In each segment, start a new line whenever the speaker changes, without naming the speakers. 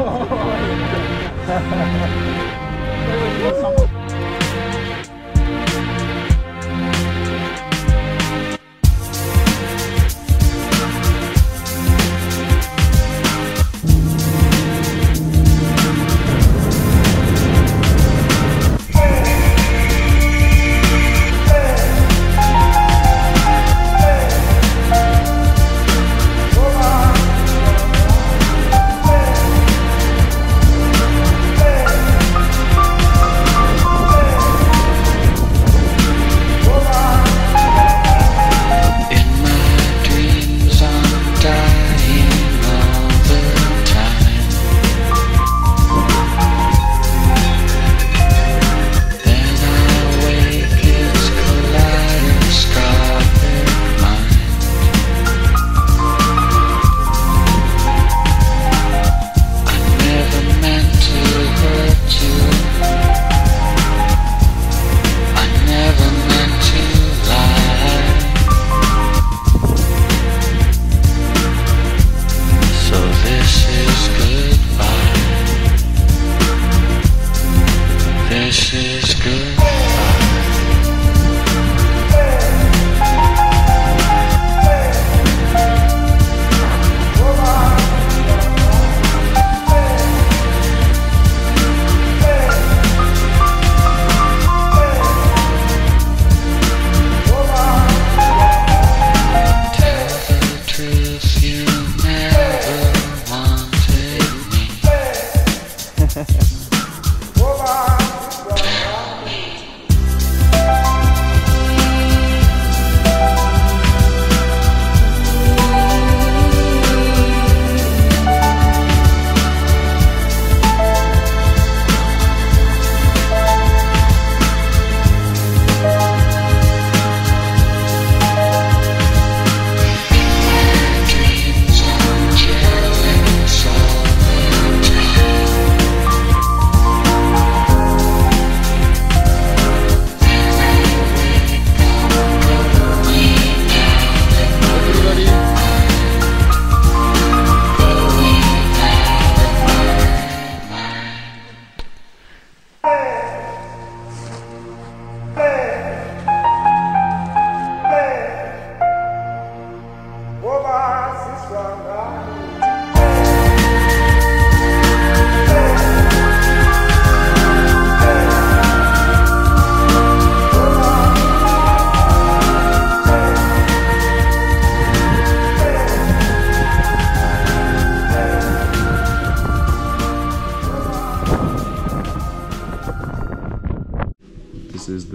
Olha!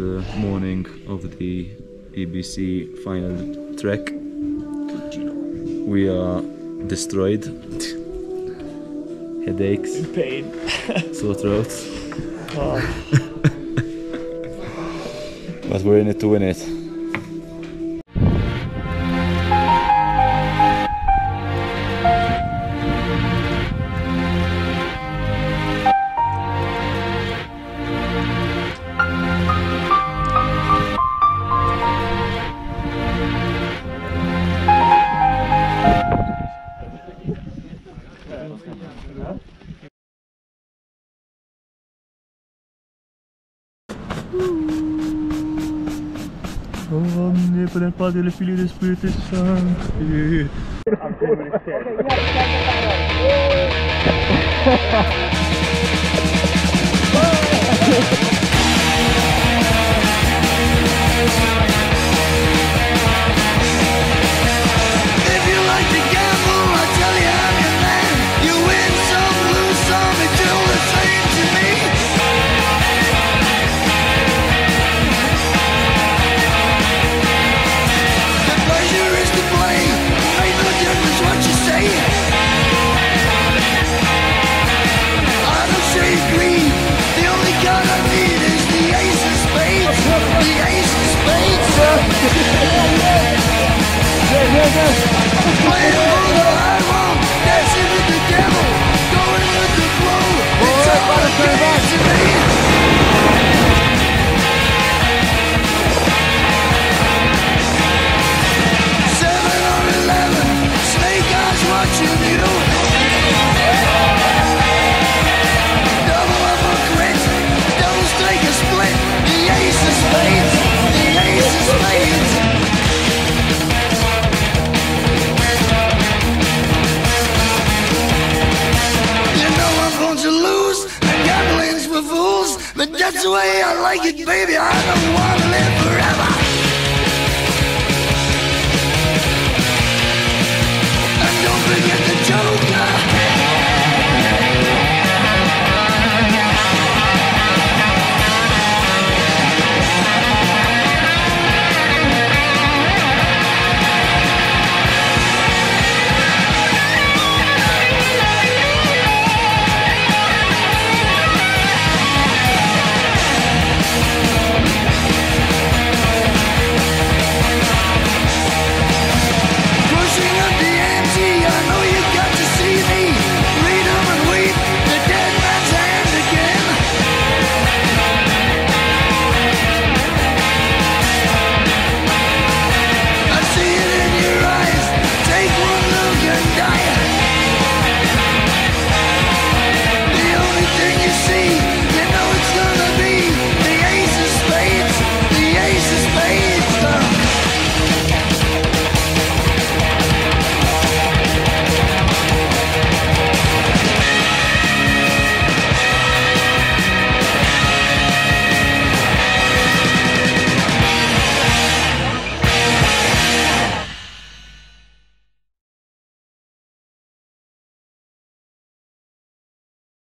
the
morning of the EBC final trek. We are destroyed. Headaches.
Pain.
sore throats. Oh. but we're in it to win it.
Omnipotent Padre, Filho do Espírito Santo.
Okay, right. The ace is spades, the ace is spades. You know I'm going to lose. The gambling's for fools. But that's the way I like it, baby. I don't want to live forever.